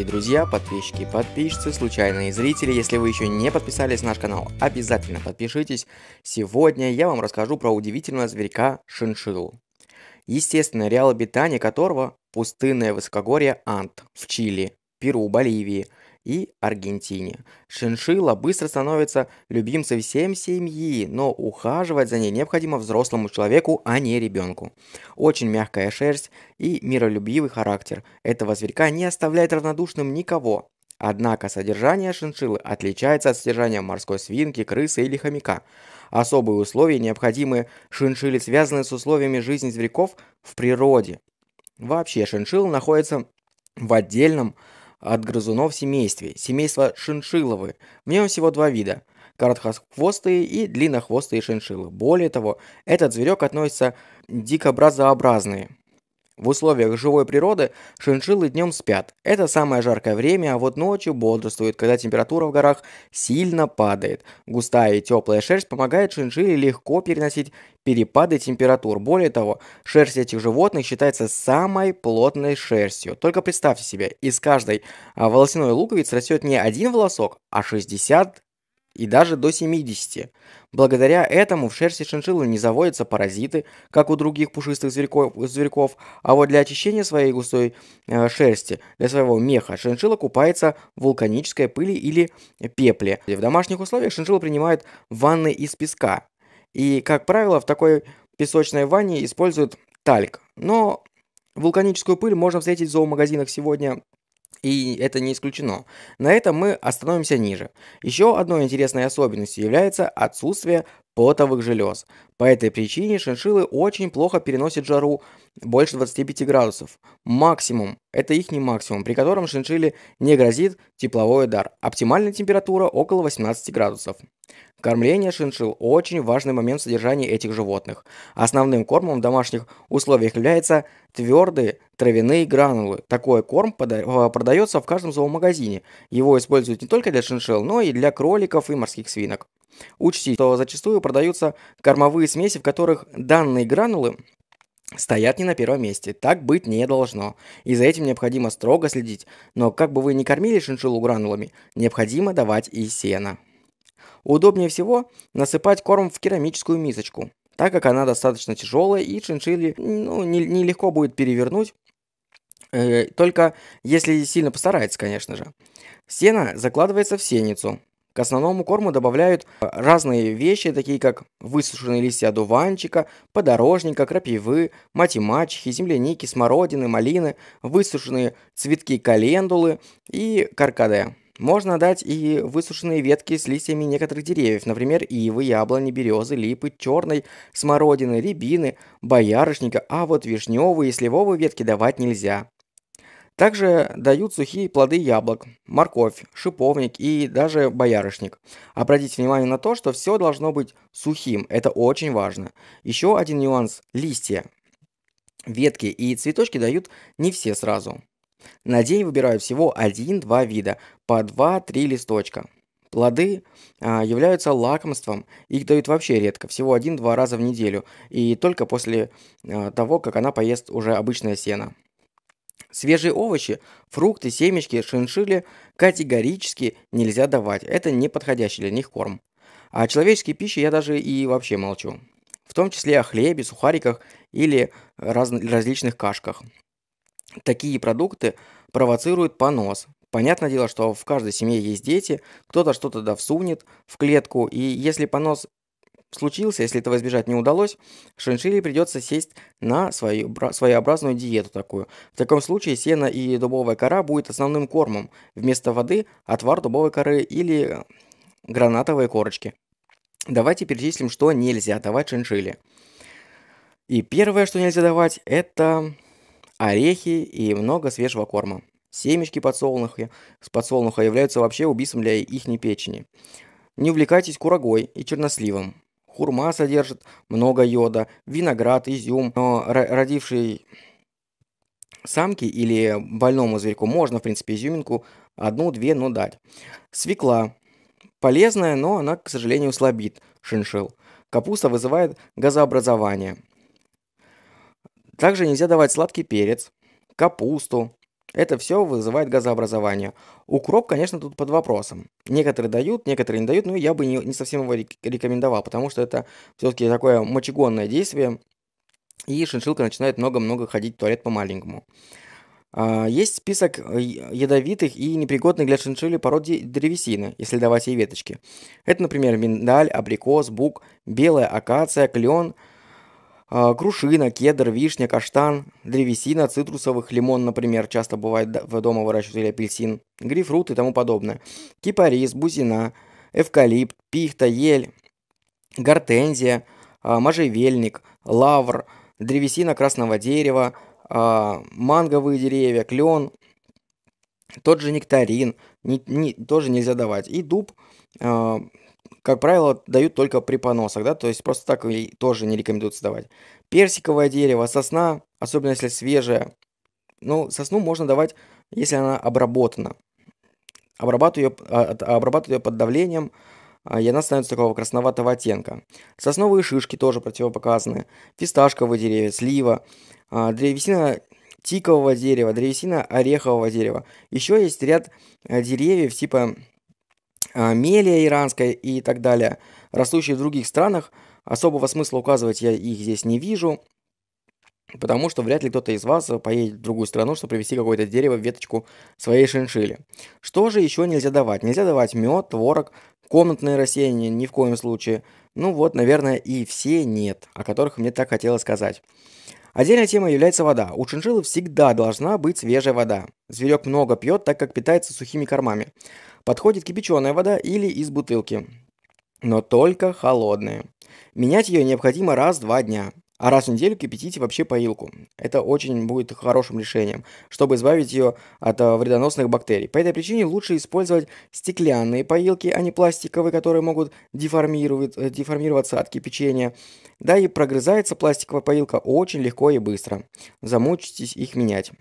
дорогие друзья, подписчики, подписчицы, случайные зрители. Если вы еще не подписались на наш канал, обязательно подпишитесь. Сегодня я вам расскажу про удивительного зверька шиншиллу. Естественно, реал обитания которого – пустынное высокогорье Ант в Чили, Перу, Боливии – и Аргентине. Шиншилла быстро становится любимцем всем семьи, но ухаживать за ней необходимо взрослому человеку, а не ребенку. Очень мягкая шерсть и миролюбивый характер этого зверька не оставляет равнодушным никого. Однако содержание шиншиллы отличается от содержания морской свинки, крысы или хомяка. Особые условия, необходимые шиншилле, связаны с условиями жизни зверьков в природе. Вообще шиншилла находится в отдельном от грызунов семействе, семейство шиншилловые. В нем всего два вида – короткохвостые и длиннохвостые шиншиллы. Более того, этот зверек относится дикобразообразные. В условиях живой природы шиншиллы днем спят. Это самое жаркое время, а вот ночью бодрствуют, когда температура в горах сильно падает. Густая и теплая шерсть помогает шиншилле легко переносить перепады температур. Более того, шерсть этих животных считается самой плотной шерстью. Только представьте себе, из каждой а, волосяной луковицы растет не один волосок, а 60 и даже до 70. Благодаря этому в шерсти шиншиллы не заводятся паразиты, как у других пушистых зверьков, зверьков а вот для очищения своей густой э, шерсти, для своего меха, шиншилла купается в вулканической пыли или пепле. В домашних условиях шиншилла принимают ванны из песка. И, как правило, в такой песочной ванне используют тальк. Но вулканическую пыль можно встретить в зоомагазинах сегодня и это не исключено. На этом мы остановимся ниже. Еще одной интересной особенностью является отсутствие потовых желез. По этой причине шиншиллы очень плохо переносят жару больше 25 градусов. Максимум, это их не максимум, при котором шиншилле не грозит тепловой удар. Оптимальная температура около 18 градусов. Кормление шиншилл – очень важный момент содержания этих животных. Основным кормом в домашних условиях являются твердые травяные гранулы. Такой корм э, продается в каждом зоомагазине. Его используют не только для шиншилл, но и для кроликов и морских свинок. Учтите, что зачастую продаются кормовые смеси, в которых данные гранулы стоят не на первом месте. Так быть не должно. И за этим необходимо строго следить. Но как бы вы ни кормили шиншиллу гранулами, необходимо давать и сено. Удобнее всего насыпать корм в керамическую мисочку, так как она достаточно тяжелая и шиншилле ну, нелегко не будет перевернуть, э, только если сильно постарается, конечно же. Сено закладывается в сеницу. К основному корму добавляют разные вещи, такие как высушенные листья одуванчика, подорожника, крапивы, мати-мачехи, земляники, смородины, малины, высушенные цветки календулы и каркаде. Можно дать и высушенные ветки с листьями некоторых деревьев, например, ивы, яблони, березы, липы, черной, смородины, рябины, боярышника, а вот вишневые и сливовые ветки давать нельзя. Также дают сухие плоды яблок, морковь, шиповник и даже боярышник. Обратите внимание на то, что все должно быть сухим, это очень важно. Еще один нюанс – листья. Ветки и цветочки дают не все сразу. На день выбираю всего 1-2 вида, по 2-3 листочка. Плоды а, являются лакомством, их дают вообще редко, всего 1-2 раза в неделю, и только после а, того, как она поест уже обычное сено. Свежие овощи, фрукты, семечки, шиншилли категорически нельзя давать, это не подходящий для них корм. А человеческой пищи я даже и вообще молчу. В том числе о хлебе, сухариках или раз, различных кашках. Такие продукты провоцируют понос. Понятное дело, что в каждой семье есть дети, кто-то что-то да всунет в клетку, и если понос случился, если этого избежать не удалось, шиншилле придется сесть на свою, своеобразную диету такую. В таком случае сено и дубовая кора будет основным кормом. Вместо воды отвар дубовой коры или гранатовые корочки. Давайте перечислим, что нельзя давать шиншилле. И первое, что нельзя давать, это орехи и много свежего корма. Семечки подсолнуха, с подсолнуха являются вообще убийством для их печени. Не увлекайтесь курагой и черносливом. Хурма содержит много йода, виноград, изюм, но родивший самке или больному зверьку можно, в принципе, изюминку одну-две, но дать. Свекла. Полезная, но она, к сожалению, слабит шиншил. Капуста вызывает газообразование. Также нельзя давать сладкий перец, капусту, Это все вызывает газообразование. Укроп, конечно, тут под вопросом. Некоторые дают, некоторые не дают, но я бы не, не совсем его рекомендовал, потому что это все-таки такое мочегонное действие, и шиншилка начинает много-много ходить в туалет по-маленькому. А, есть список э, ядовитых и непригодных для шиншилли пород древесины, если давать ей веточки. Это, например, миндаль, абрикос, бук, белая акация, клен, а, крушина, кедр, вишня, каштан, древесина, цитрусовых, лимон, например, часто бывает в дома выращивают или апельсин, грейпфрут и тому подобное. Кипарис, бузина, эвкалипт, пихта, ель, гортензия, а, можжевельник, лавр, древесина красного дерева, а, манговые деревья, клен, тот же нектарин, не, не, тоже нельзя давать. И дуб, как правило, дают только при поносах, да, то есть просто так и тоже не рекомендуется давать. Персиковое дерево, сосна, особенно если свежая. Ну, сосну можно давать, если она обработана. Обрабатываю ее, а, обрабатываю ее под давлением, и она становится такого красноватого оттенка. Сосновые шишки тоже противопоказаны. Фисташковые деревья, слива, а, древесина тикового дерева, древесина орехового дерева. Еще есть ряд э, деревьев типа а, мелия иранская и так далее, растущие в других странах. Особого смысла указывать я их здесь не вижу, потому что вряд ли кто-то из вас поедет в другую страну, чтобы привезти какое-то дерево веточку своей шиншили. Что же еще нельзя давать? Нельзя давать мед, творог, комнатные растения, ни в коем случае. Ну вот, наверное, и все нет, о которых мне так хотелось сказать. Отдельная тема является вода. У шиншиллы всегда должна быть свежая вода. Зверек много пьет, так как питается сухими кормами. Подходит кипяченая вода или из бутылки. Но только холодная. Менять ее необходимо раз в два дня. А раз в неделю кипятите вообще поилку. Это очень будет хорошим решением, чтобы избавить ее от э, вредоносных бактерий. По этой причине лучше использовать стеклянные поилки, а не пластиковые, которые могут э, деформироваться от кипячения. Да и прогрызается пластиковая поилка очень легко и быстро. Замучитесь их менять.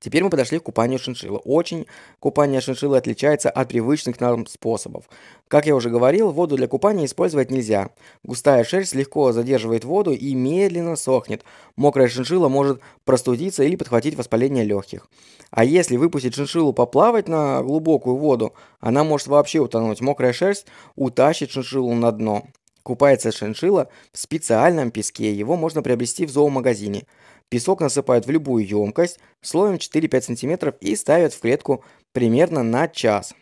Теперь мы подошли к купанию шиншиллы. Очень купание шиншиллы отличается от привычных нам способов. Как я уже говорил, воду для купания использовать нельзя. Густая шерсть легко задерживает воду и медленно сохнет. Мокрая шиншилла может простудиться или подхватить воспаление легких. А если выпустить шиншиллу поплавать на глубокую воду, она может вообще утонуть. Мокрая шерсть утащит шиншиллу на дно. Купается шиншилла в специальном песке, его можно приобрести в зоомагазине. Песок насыпают в любую емкость слоем 4-5 см и ставят в клетку примерно на час.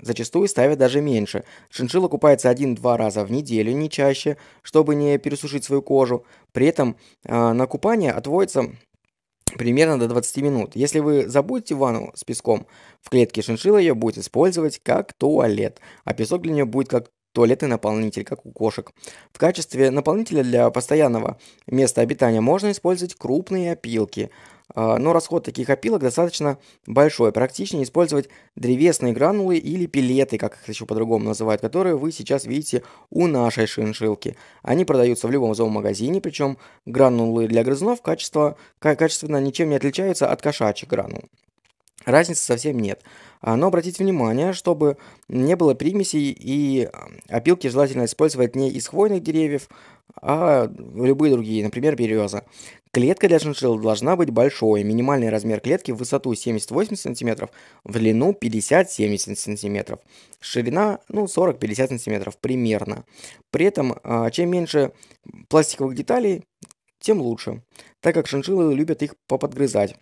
Зачастую ставят даже меньше. Шиншилла купается один-два раза в неделю, не чаще, чтобы не пересушить свою кожу. При этом э, на купание отводится примерно до 20 минут. Если вы забудете ванну с песком в клетке, шиншилла ее будет использовать как туалет, а песок для нее будет как туалетный наполнитель, как у кошек. В качестве наполнителя для постоянного места обитания можно использовать крупные опилки, а, но расход таких опилок достаточно большой. Практичнее использовать древесные гранулы или пилеты, как их еще по-другому называют, которые вы сейчас видите у нашей шиншилки. Они продаются в любом зоомагазине, причем гранулы для грызунов качество, качественно ничем не отличаются от кошачьих гранул. Разницы совсем нет. А, но обратите внимание, чтобы не было примесей и опилки желательно использовать не из хвойных деревьев, а любые другие, например, береза. Клетка для шиншилл должна быть большой. Минимальный размер клетки в высоту 70-80 см, в длину 50-70 см. Ширина ну, 40-50 см примерно. При этом, а, чем меньше пластиковых деталей, тем лучше, так как шиншиллы любят их поподгрызать.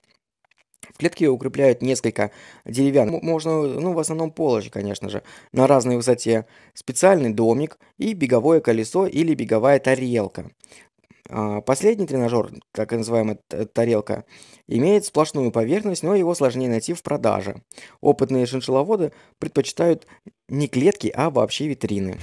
В клетке укрепляют несколько деревянных, можно, ну, в основном полочек, конечно же, на разной высоте, специальный домик и беговое колесо или беговая тарелка. А, последний тренажер, так называемая тарелка, имеет сплошную поверхность, но его сложнее найти в продаже. Опытные шиншилловоды предпочитают не клетки, а вообще витрины.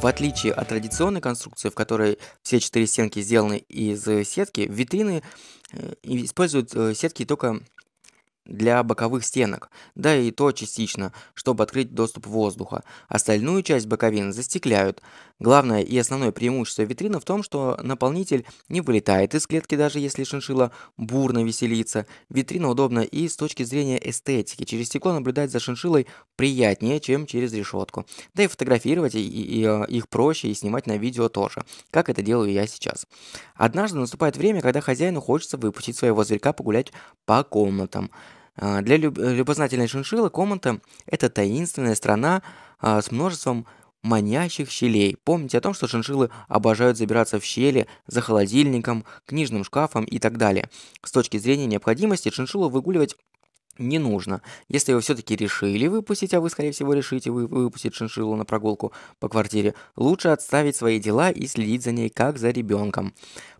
В отличие от традиционной конструкции, в которой все четыре стенки сделаны из сетки, витрины э, используют э, сетки только для боковых стенок, да и то частично, чтобы открыть доступ воздуха. Остальную часть боковин застекляют. Главное и основное преимущество витрины в том, что наполнитель не вылетает из клетки, даже если шиншилла бурно веселится. Витрина удобна и с точки зрения эстетики. Через стекло наблюдать за шиншиллой приятнее, чем через решетку. Да и фотографировать и, и, и, э, их проще, и снимать на видео тоже, как это делаю я сейчас. Однажды наступает время, когда хозяину хочется выпустить своего зверька погулять по комнатам. А, для люб любознательной шиншиллы комната – это таинственная страна а, с множеством манящих щелей. Помните о том, что шиншиллы обожают забираться в щели за холодильником, книжным шкафом и так далее. С точки зрения необходимости шиншиллу выгуливать не нужно. Если вы все-таки решили выпустить, а вы, скорее всего, решите вы выпустить шиншиллу на прогулку по квартире, лучше отставить свои дела и следить за ней, как за ребенком.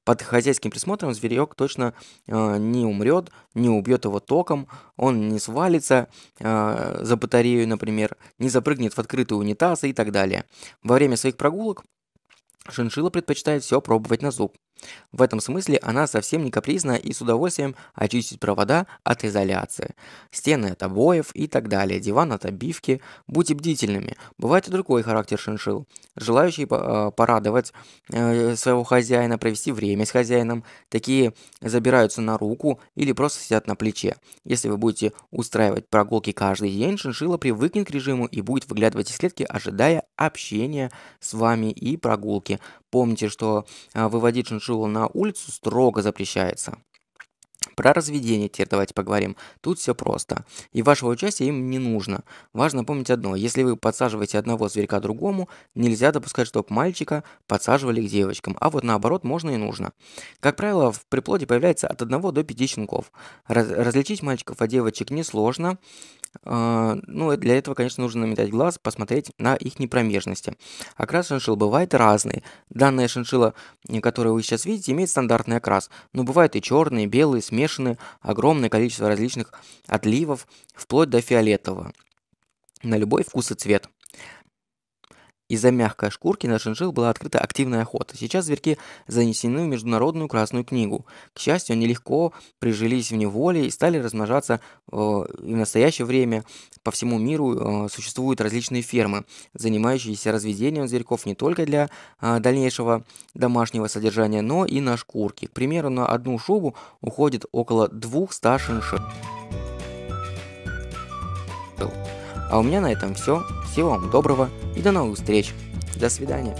Под хозяйским присмотром зверек точно э, не умрет, не убьет его током, он не свалится э, за батарею, например, не запрыгнет в открытый унитаз и так далее. Во время своих прогулок шиншилла предпочитает все пробовать на зуб. В этом смысле она совсем не капризна и с удовольствием очистит провода от изоляции. Стены от обоев и так далее, диван от обивки. Будьте бдительными. Бывает и другой характер шиншил. Желающие э, порадовать э, своего хозяина, провести время с хозяином. Такие забираются на руку или просто сидят на плече. Если вы будете устраивать прогулки каждый день, шиншилла привыкнет к режиму и будет выглядывать из клетки, ожидая общения с вами и прогулки. Помните, что а, выводить шиншиллу на улицу строго запрещается. Про разведение теперь давайте поговорим. Тут все просто. И вашего участия им не нужно. Важно помнить одно. Если вы подсаживаете одного зверька другому, нельзя допускать, чтобы мальчика подсаживали к девочкам. А вот наоборот можно и нужно. Как правило, в приплоде появляется от 1 до 5 щенков. Раз различить мальчиков от девочек несложно. А, ну, для этого, конечно, нужно наметать глаз, посмотреть на их непромежности. Окрас шиншилл бывает разный. Данная шиншилла, которую вы сейчас видите, имеет стандартный окрас. Но бывают и черные, белые, смешанные, огромное количество различных отливов, вплоть до фиолетового. На любой вкус и цвет. Из-за мягкой шкурки на шиншилл была открыта активная охота. Сейчас зверьки занесены в Международную Красную книгу. К счастью, они легко прижились в неволе и стали размножаться э, в настоящее время. По всему миру э, существуют различные фермы, занимающиеся разведением зверьков не только для э, дальнейшего домашнего содержания, но и на шкурки. К примеру, на одну шубу уходит около 200 шиншилл. А у меня на этом все. Всего вам доброго и до новых встреч. До свидания.